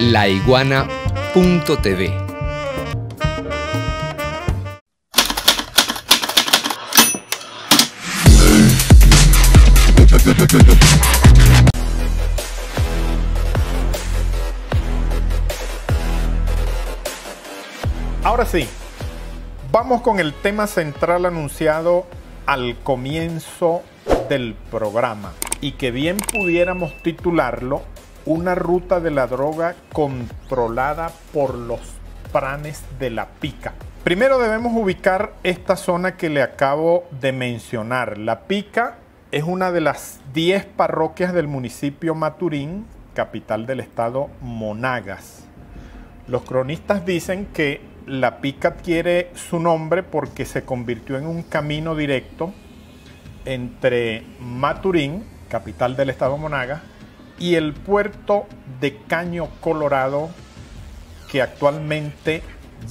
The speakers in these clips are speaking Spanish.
laiguana.tv. Ahora sí, vamos con el tema central anunciado al comienzo del programa y que bien pudiéramos titularlo Una ruta de la droga controlada por los pranes de la pica. Primero debemos ubicar esta zona que le acabo de mencionar. La pica es una de las 10 parroquias del municipio Maturín, capital del estado Monagas. Los cronistas dicen que la pica adquiere su nombre porque se convirtió en un camino directo entre Maturín, capital del estado Monagas, y el puerto de Caño Colorado, que actualmente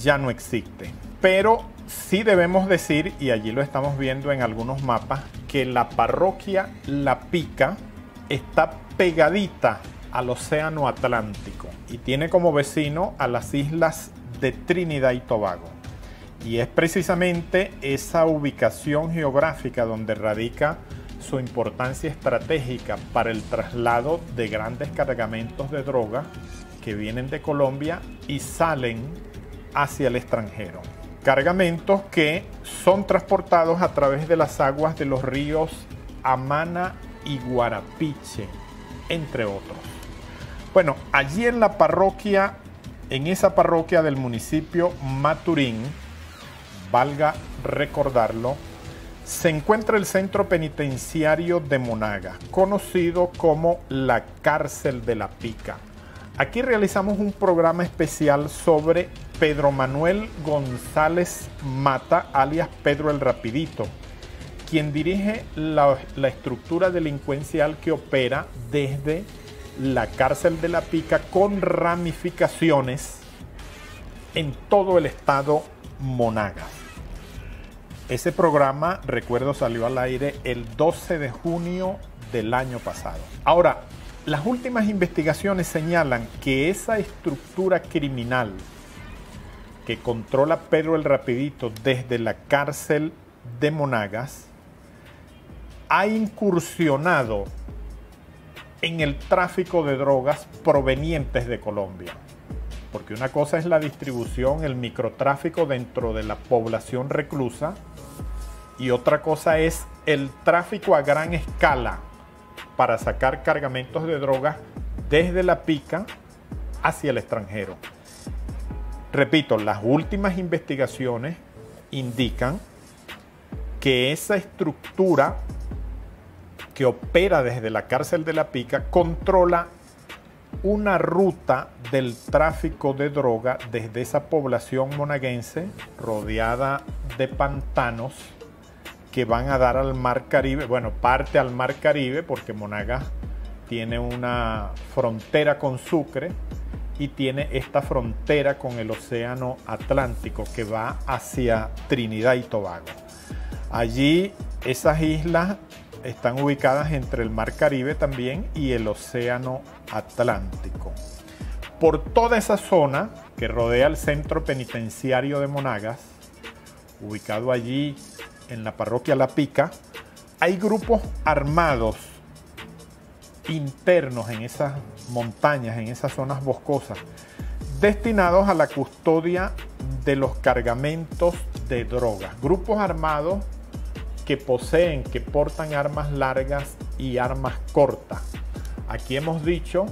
ya no existe. Pero sí debemos decir, y allí lo estamos viendo en algunos mapas, que la parroquia La Pica está pegadita al Océano Atlántico y tiene como vecino a las islas de Trinidad y Tobago. Y es precisamente esa ubicación geográfica donde radica su importancia estratégica para el traslado de grandes cargamentos de droga que vienen de Colombia y salen hacia el extranjero. Cargamentos que son transportados a través de las aguas de los ríos Amana y Guarapiche, entre otros. Bueno, allí en la parroquia, en esa parroquia del municipio Maturín, valga recordarlo, se encuentra el centro penitenciario de Monaga, conocido como la cárcel de la pica. Aquí realizamos un programa especial sobre Pedro Manuel González Mata, alias Pedro el Rapidito, quien dirige la, la, estructura delincuencial que opera desde la cárcel de la pica con ramificaciones en todo el estado Monagas. Ese programa, recuerdo, salió al aire el 12 de junio del año pasado. Ahora, las últimas investigaciones señalan que esa estructura criminal que controla Pedro el Rapidito desde la cárcel de Monagas ha incursionado en el tráfico de drogas provenientes de Colombia. Porque una cosa es la distribución, el microtráfico dentro de la población reclusa y otra cosa es el tráfico a gran escala para sacar cargamentos de drogas desde la pica hacia el extranjero. Repito, las últimas investigaciones indican que esa estructura que opera desde la cárcel de la pica controla una ruta del tráfico de droga desde esa población monaguense rodeada de pantanos que van a dar al Mar Caribe, bueno, parte al Mar Caribe porque Monagas tiene una frontera con Sucre y tiene esta frontera con el Océano Atlántico que va hacia Trinidad y Tobago. Allí esas islas están ubicadas entre el Mar Caribe también y el Océano Atlántico. Por toda esa zona que rodea el centro penitenciario de Monagas, ubicado allí en la parroquia La Pica, hay grupos armados internos en esas montañas, en esas zonas boscosas, destinados a la custodia de los cargamentos de drogas. Grupos armados que poseen, que portan armas largas y armas cortas. Aquí hemos dicho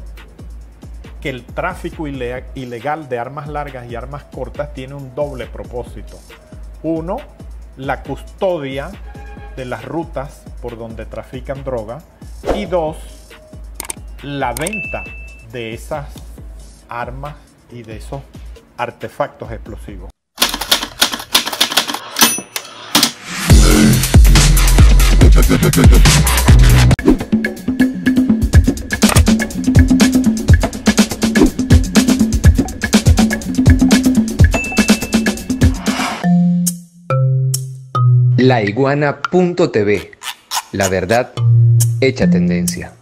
que el tráfico ilegal de armas largas y armas cortas tiene un doble propósito. Uno, la custodia de las rutas por donde trafican droga y dos, la venta de esas armas y de esos artefactos explosivos. laiguana.tv. La verdad hecha tendencia.